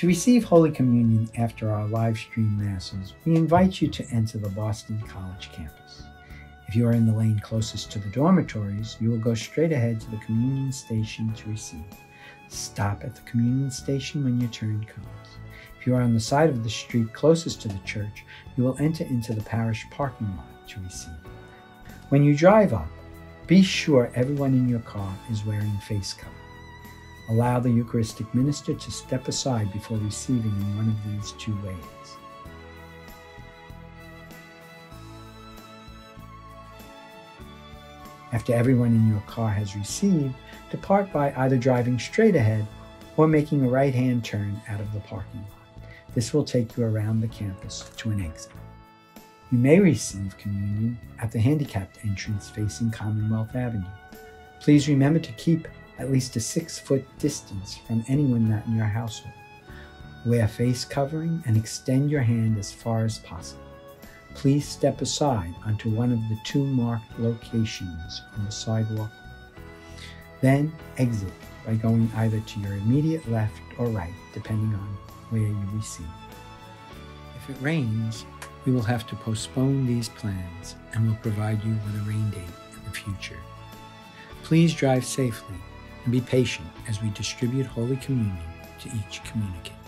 To receive Holy Communion after our live stream Masses, we invite you to enter the Boston College campus. If you are in the lane closest to the dormitories, you will go straight ahead to the communion station to receive. Stop at the communion station when your turn comes. If you are on the side of the street closest to the church, you will enter into the parish parking lot to receive. When you drive up, be sure everyone in your car is wearing face cover. Allow the Eucharistic minister to step aside before receiving in one of these two ways. After everyone in your car has received, depart by either driving straight ahead or making a right hand turn out of the parking lot. This will take you around the campus to an exit. You may receive communion at the handicapped entrance facing Commonwealth Avenue. Please remember to keep at least a six foot distance from anyone not in your household. Wear face covering and extend your hand as far as possible. Please step aside onto one of the two marked locations on the sidewalk. Then exit by going either to your immediate left or right, depending on where you receive. If it rains, we will have to postpone these plans and will provide you with a rain date in the future. Please drive safely and be patient as we distribute Holy Communion to each communicant.